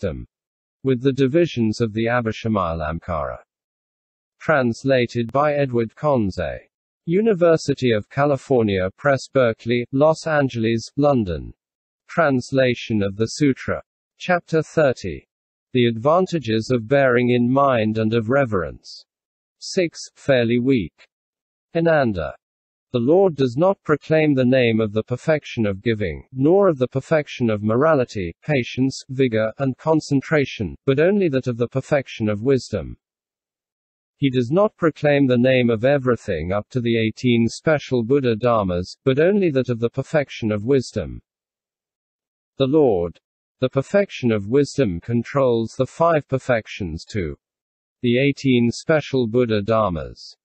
wisdom. With the divisions of the Abhishamayalamkara. Translated by Edward Conze. University of California Press Berkeley, Los Angeles, London. Translation of the Sutra. Chapter 30. The advantages of bearing in mind and of reverence. 6. Fairly weak. Ananda. The Lord does not proclaim the name of the perfection of giving, nor of the perfection of morality, patience, vigor, and concentration, but only that of the perfection of wisdom. He does not proclaim the name of everything up to the 18 special Buddha Dharmas, but only that of the perfection of wisdom. The Lord, the perfection of wisdom controls the five perfections too. The 18 special Buddha Dharmas.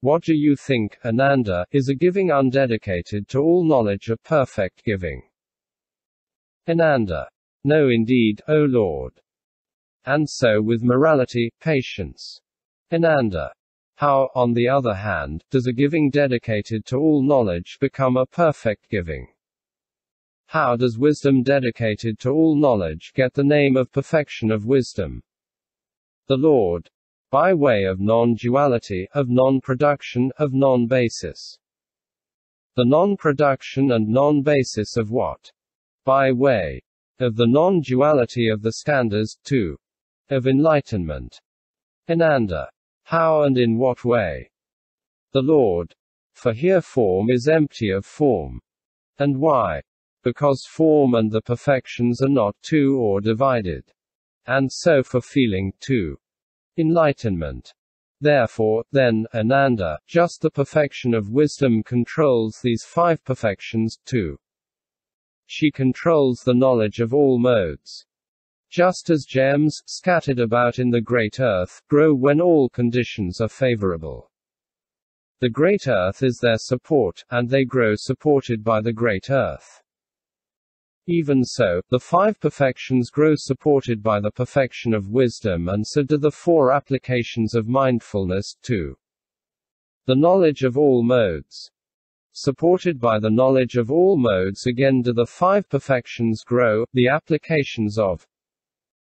What do you think, Ananda, is a giving undedicated to all knowledge a perfect giving? Ananda. No indeed, O Lord. And so with morality, patience, Ananda. How, on the other hand, does a giving dedicated to all knowledge become a perfect giving? How does wisdom dedicated to all knowledge get the name of perfection of wisdom? The Lord. By way of non-duality, of non-production, of non-basis. The non-production and non-basis of what? By way of the non-duality of the standards, too. Of enlightenment. Ananda. How and in what way? The Lord. For here form is empty of form. And why? Because form and the perfections are not two or divided. And so for feeling, too. Enlightenment. Therefore, then, Ananda, just the perfection of wisdom controls these five perfections, too. She controls the knowledge of all modes. Just as gems, scattered about in the great earth, grow when all conditions are favorable. The great earth is their support, and they grow supported by the great earth. Even so, the five perfections grow supported by the perfection of wisdom and so do the four applications of mindfulness, too. The knowledge of all modes. Supported by the knowledge of all modes again do the five perfections grow, the applications of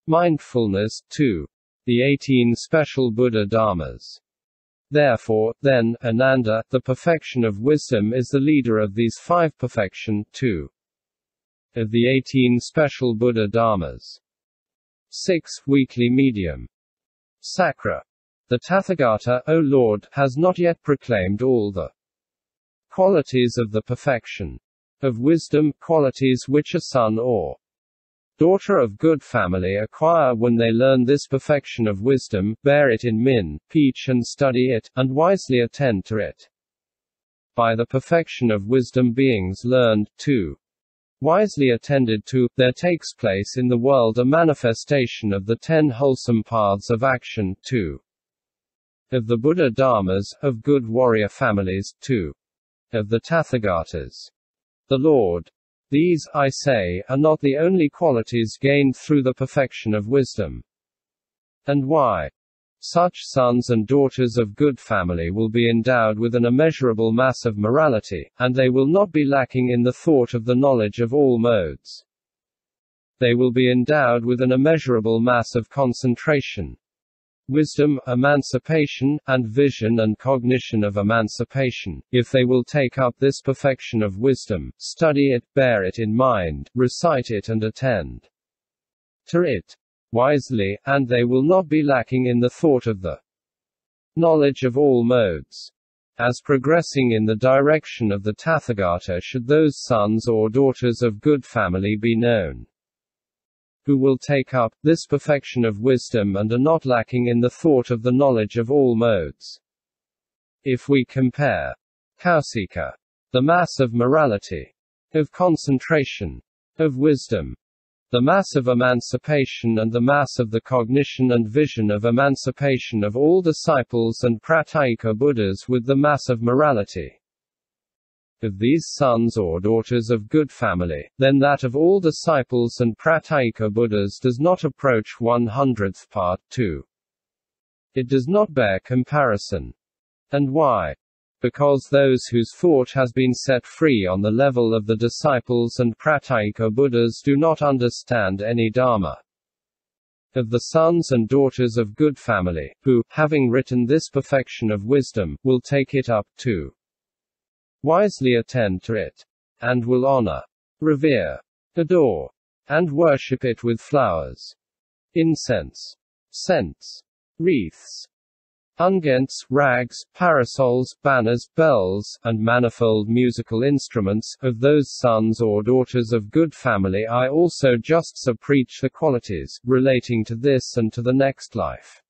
Mindfulness, too. The 18 special Buddha Dharmas. Therefore, then, Ananda, the perfection of wisdom is the leader of these five perfection, too. Of the 18 special Buddha Dharmas. 6. Weekly Medium. Sakra. The Tathagata, O Lord, has not yet proclaimed all the qualities of the perfection of wisdom, qualities which a son or daughter of good family acquire when they learn this perfection of wisdom, bear it in min, peach and study it, and wisely attend to it. By the perfection of wisdom beings learned, too, wisely attended to, there takes place in the world a manifestation of the ten wholesome paths of action, too. Of the Buddha Dharmas, of good warrior families, too. Of the Tathagatas. The Lord, these, I say, are not the only qualities gained through the perfection of wisdom. And why? Such sons and daughters of good family will be endowed with an immeasurable mass of morality, and they will not be lacking in the thought of the knowledge of all modes. They will be endowed with an immeasurable mass of concentration, wisdom, emancipation, and vision and cognition of emancipation, if they will take up this perfection of wisdom, study it, bear it in mind, recite it and attend to it wisely, and they will not be lacking in the thought of the knowledge of all modes. As progressing in the direction of the Tathagata should those sons or daughters of good family be known who will take up this perfection of wisdom and are not lacking in the thought of the knowledge of all modes. If we compare Kausika, the mass of morality, of concentration, of wisdom, the mass of emancipation and the mass of the cognition and vision of emancipation of all disciples and Pratyeka Buddhas with the mass of morality, of these sons or daughters of good family, then that of all disciples and Pratyeka Buddhas does not approach one hundredth part, too. It does not bear comparison. And why? Because those whose thought has been set free on the level of the disciples and Pratyeka Buddhas do not understand any Dharma. of the sons and daughters of good family, who, having written this perfection of wisdom, will take it up too. Wisely attend to it. And will honor, revere, adore, and worship it with flowers, incense, scents, wreaths, unguents, rags, parasols, banners, bells, and manifold musical instruments, of those sons or daughters of good family I also just so preach the qualities, relating to this and to the next life.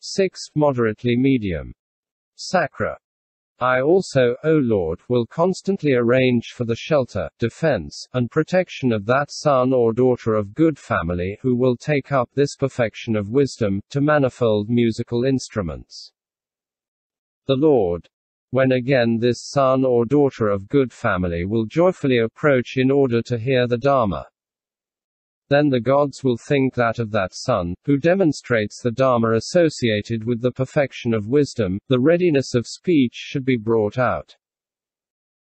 6. Moderately medium. Sakra. I also, O Lord, will constantly arrange for the shelter, defense, and protection of that son or daughter of good family who will take up this perfection of wisdom, to manifold musical instruments. The Lord, when again this son or daughter of good family will joyfully approach in order to hear the Dharma, then the gods will think that of that son, who demonstrates the Dharma associated with the perfection of wisdom, the readiness of speech should be brought out.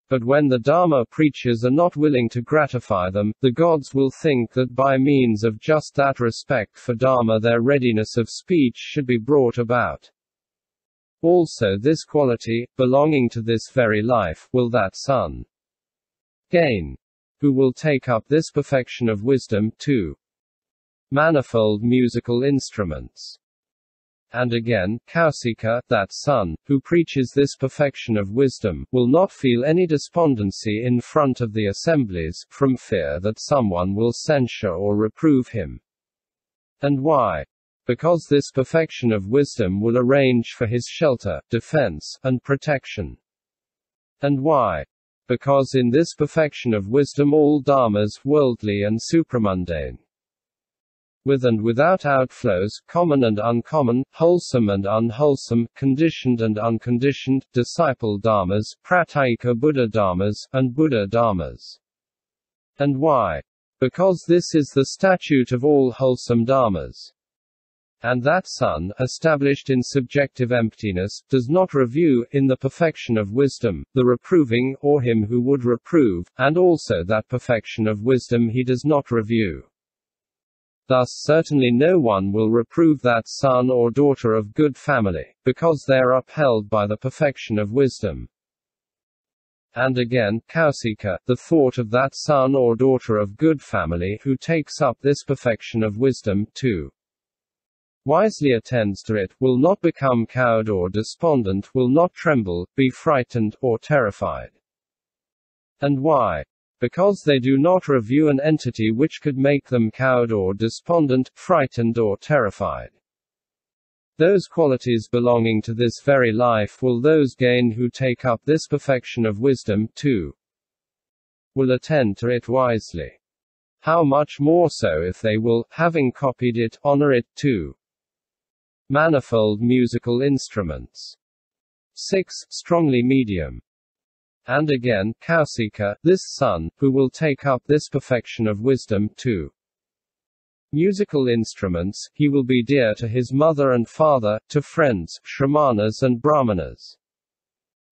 But when the Dharma preachers are not willing to gratify them, the gods will think that by means of just that respect for Dharma their readiness of speech should be brought about. Also, this quality, belonging to this very life, will that son gain who will take up this perfection of wisdom, too. Manifold musical instruments. And again, Kausika, that son, who preaches this perfection of wisdom, will not feel any despondency in front of the assemblies, from fear that someone will censure or reprove him. And why? Because this perfection of wisdom will arrange for his shelter, defense, and protection. And why? Because in this perfection of wisdom all dharmas, worldly and supramundane, with and without outflows, common and uncommon, wholesome and unwholesome, conditioned and unconditioned, disciple dharmas, pratyeka Buddha dharmas, and Buddha dharmas. And why? Because this is the statute of all wholesome dharmas. And that son, established in subjective emptiness, does not review, in the perfection of wisdom, the reproving, or him who would reprove, and also that perfection of wisdom he does not review. Thus certainly no one will reprove that son or daughter of good family, because they are upheld by the perfection of wisdom. And again, Kausika, the thought of that son or daughter of good family who takes up this perfection of wisdom, too wisely attends to it, will not become cowed or despondent, will not tremble, be frightened, or terrified. And why? Because they do not review an entity which could make them cowed or despondent, frightened or terrified. Those qualities belonging to this very life will those gain who take up this perfection of wisdom, too. Will attend to it wisely. How much more so if they will, having copied it, honor it too. Manifold musical instruments. 6. Strongly medium. And again, Kausika, this son, who will take up this perfection of wisdom, too. Musical instruments, he will be dear to his mother and father, to friends, Shramanas and Brahmanas.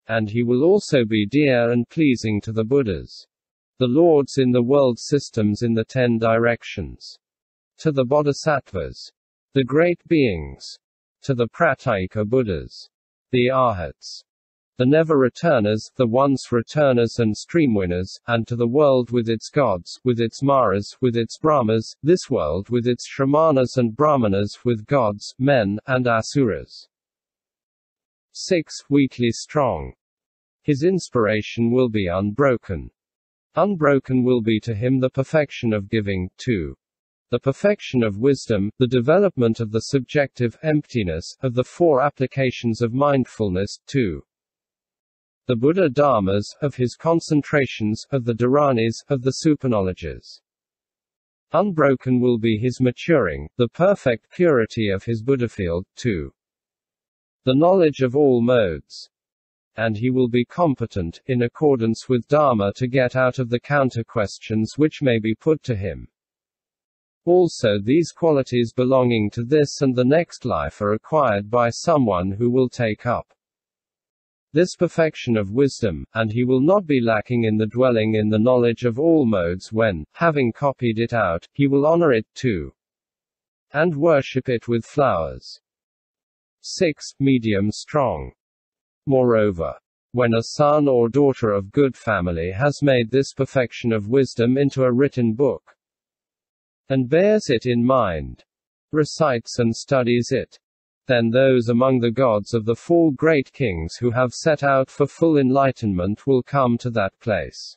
And he will also be dear and pleasing to the Buddhas. The lords in the world systems in the ten directions. To the Bodhisattvas. The great beings to the Pratyeka Buddhas, the Arhats, the never returners, the once returners and streamwinners, and to the world with its gods, with its Maras, with its Brahmas, this world with its Shramanas and Brahmanas, with gods, men, and Asuras. 6. Weakly strong. His inspiration will be unbroken. Unbroken will be to him the perfection of giving, too the perfection of wisdom, the development of the subjective emptiness, of the four applications of mindfulness, 2. The Buddha Dharmas, of his concentrations, of the Dharanis, of the superknowledges. Unbroken will be his maturing, the perfect purity of his Buddhafield, 2. The knowledge of all modes. And he will be competent, in accordance with Dharma to get out of the counter questions which may be put to him. Also these qualities belonging to this and the next life are acquired by someone who will take up this perfection of wisdom, and he will not be lacking in the dwelling in the knowledge of all modes when, having copied it out, he will honor it too. and worship it with flowers. 6. Medium strong. Moreover, when a son or daughter of good family has made this perfection of wisdom into a written book, and bears it in mind, recites and studies it, then those among the gods of the four great kings who have set out for full enlightenment will come to that place.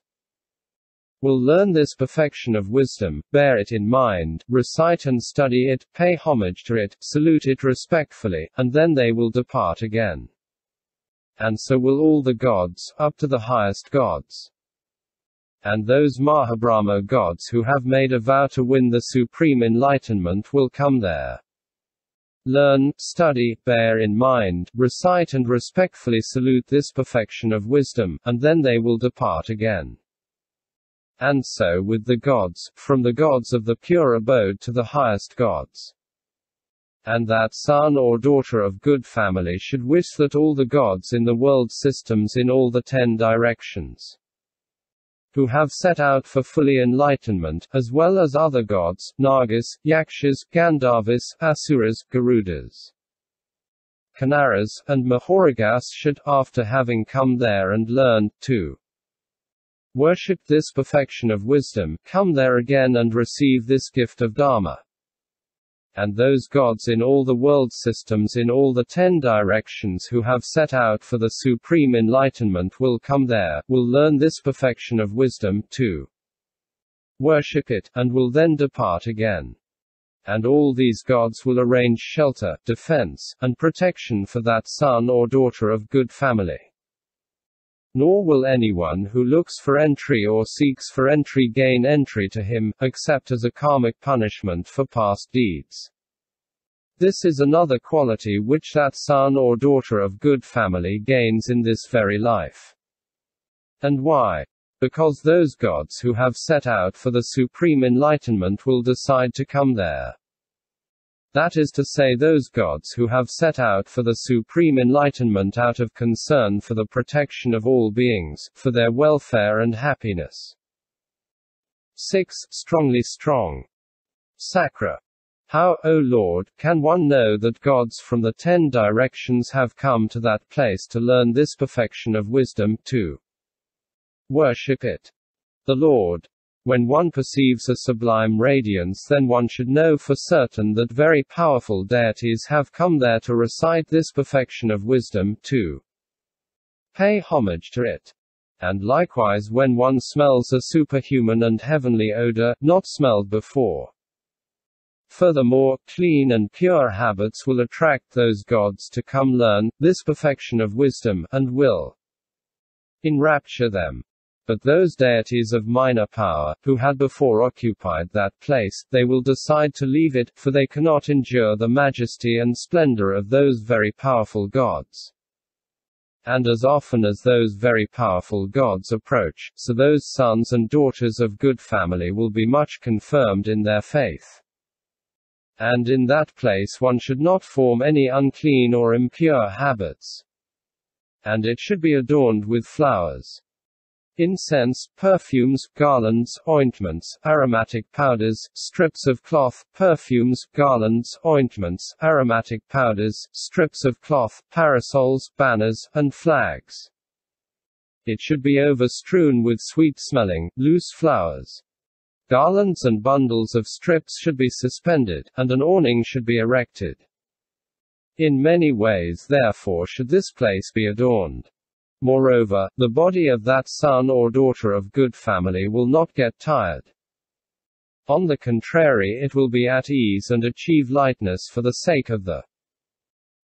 Will learn this perfection of wisdom, bear it in mind, recite and study it, pay homage to it, salute it respectfully, and then they will depart again. And so will all the gods, up to the highest gods. And those Mahabrahma gods who have made a vow to win the supreme enlightenment will come there learn, study, bear in mind, recite and respectfully salute this perfection of wisdom, and then they will depart again. And so with the gods, from the gods of the pure abode to the highest gods. And that son or daughter of good family should wish that all the gods in the world systems in all the ten directions who have set out for fully enlightenment, as well as other gods, Nagas, Yakshas, Gandharvas, Asuras, Garudas, Kinnaras, and Mahoragas should, after having come there and learned, to worship this perfection of wisdom, come there again and receive this gift of Dharma and those gods in all the world systems in all the ten directions who have set out for the supreme enlightenment will come there, will learn this perfection of wisdom, too. Worship it, and will then depart again. And all these gods will arrange shelter, defense, and protection for that son or daughter of good family. Nor will anyone who looks for entry or seeks for entry gain entry to him, except as a karmic punishment for past deeds. This is another quality which that son or daughter of good family gains in this very life. And why? Because those gods who have set out for the supreme enlightenment will decide to come there. That is to say, those gods who have set out for the supreme enlightenment out of concern for the protection of all beings, for their welfare and happiness. 6. Strongly strong. Sakra. How, O Lord, can one know that gods from the ten directions have come to that place to learn this perfection of wisdom, to worship it? The Lord, when one perceives a sublime radiance then one should know for certain that very powerful deities have come there to recite this perfection of wisdom, to pay homage to it. And likewise when one smells a superhuman and heavenly odor, not smelled before. Furthermore, clean and pure habits will attract those gods to come learn this perfection of wisdom, and will enrapture them. But those deities of minor power, who had before occupied that place, they will decide to leave it, for they cannot endure the majesty and splendor of those very powerful gods. And as often as those very powerful gods approach, so those sons and daughters of good family will be much confirmed in their faith. And in that place one should not form any unclean or impure habits. And it should be adorned with flowers incense, perfumes, garlands, ointments, aromatic powders, strips of cloth, perfumes, garlands, ointments, aromatic powders, strips of cloth, parasols, banners, and flags. It should be overstrewn with sweet-smelling, loose flowers. Garlands and bundles of strips should be suspended, and an awning should be erected. In many ways therefore should this place be adorned. Moreover, the body of that son or daughter of good family will not get tired. On the contrary, it will be at ease and achieve lightness for the sake of the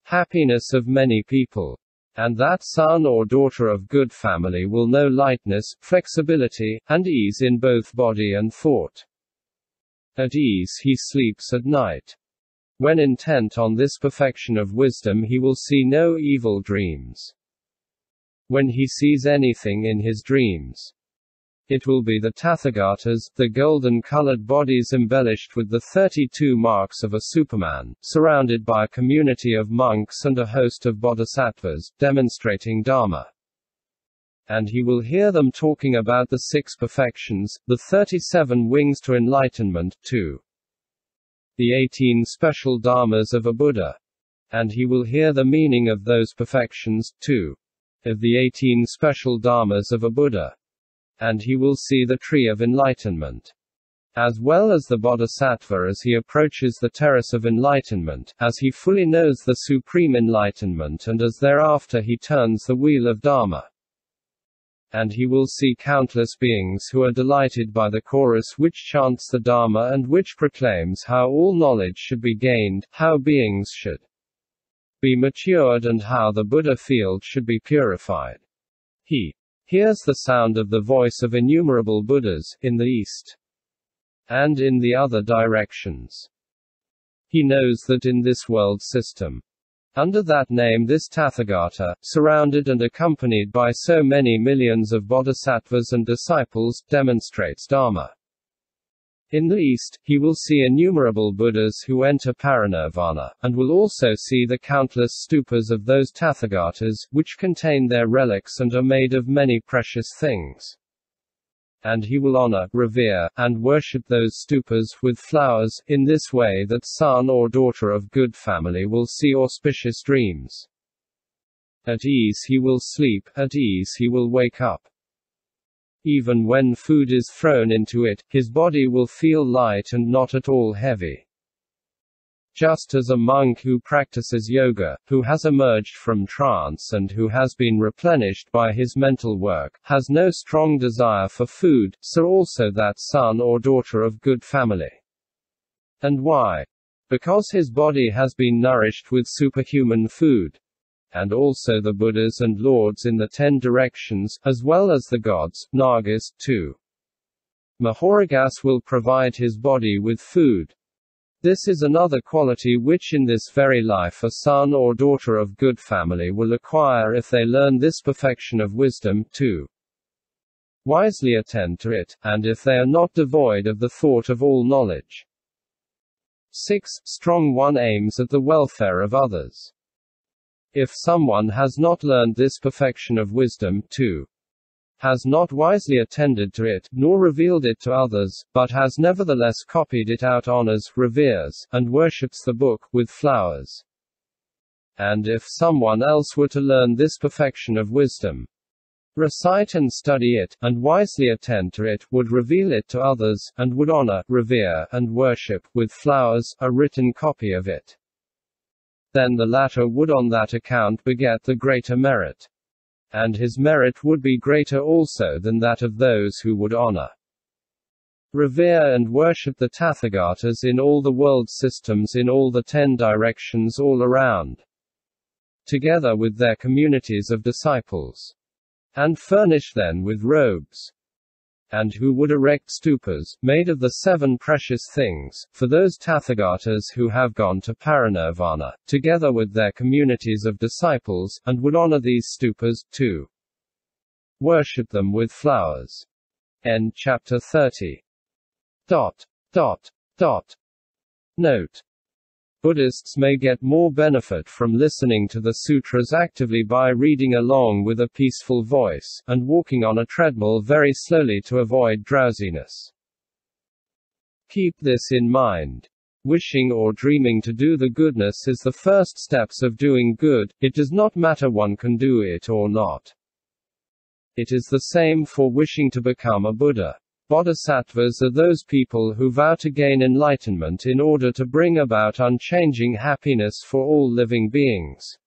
happiness of many people. And that son or daughter of good family will know lightness, flexibility, and ease in both body and thought. At ease he sleeps at night. When intent on this perfection of wisdom, he will see no evil dreams when he sees anything in his dreams. It will be the Tathagatas, the golden colored bodies embellished with the 32 marks of a Superman, surrounded by a community of monks and a host of bodhisattvas, demonstrating Dharma. And he will hear them talking about the six perfections, the 37 wings to enlightenment, too. the 18 special dharmas of a Buddha. And he will hear the meaning of those perfections, too. Of the 18 special dharmas of a Buddha. And he will see the tree of enlightenment as well as the bodhisattva as he approaches the terrace of enlightenment, as he fully knows the supreme enlightenment and as thereafter he turns the wheel of Dharma. And he will see countless beings who are delighted by the chorus which chants the Dharma and which proclaims how all knowledge should be gained, how beings should be matured and how the Buddha field should be purified. He hears the sound of the voice of innumerable Buddhas, in the East and in the other directions. He knows that in this world system, under that name this Tathagata, surrounded and accompanied by so many millions of bodhisattvas and disciples, demonstrates Dharma. In the East, he will see innumerable Buddhas who enter parinirvana, and will also see the countless stupas of those Tathagatas, which contain their relics and are made of many precious things and he will honor, revere, and worship those stupas with flowers, in this way that son or daughter of good family will see auspicious dreams. At ease he will sleep, at ease he will wake up. Even when food is thrown into it, his body will feel light and not at all heavy. Just as a monk who practices yoga, who has emerged from trance and who has been replenished by his mental work, has no strong desire for food, so also that son or daughter of good family. And why? Because his body has been nourished with superhuman food. And also the Buddhas and Lords in the Ten Directions, as well as the gods, Nagas, too. Mahoragas will provide his body with food, this is another quality which in this very life a son or daughter of good family will acquire if they learn this perfection of wisdom, too. Wisely attend to it, and if they are not devoid of the thought of all knowledge. 6. Strong one aims at the welfare of others. If someone has not learned this perfection of wisdom, too, has not wisely attended to it, nor revealed it to others, but has nevertheless copied it out honors, reveres, and worships the book, with flowers. And if someone else were to learn this perfection of wisdom, recite and study it, and wisely attend to it, would reveal it to others, and would honor, revere, and worship, with flowers, a written copy of it. Then the latter would on that account beget the greater merit. And his merit would be greater also than that of those who would honor, revere and worship the Tathagatas in all the world systems in all the ten directions all around, together with their communities of disciples, and furnish them with robes, and who would erect stupas, made of the seven precious things, for those Tathagatas who have gone to parinirvana, together with their communities of disciples, and would honor these stupas, too. Worship them with flowers. End chapter 30. Dot. Dot. Dot. Note. Buddhists may get more benefit from listening to the sutras actively by reading along with a peaceful voice, and walking on a treadmill very slowly to avoid drowsiness. Keep this in mind. Wishing or dreaming to do the goodness is the first steps of doing good, it does not matter one can do it or not. It is the same for wishing to become a Buddha. Bodhisattvas are those people who vow to gain enlightenment in order to bring about unchanging happiness for all living beings.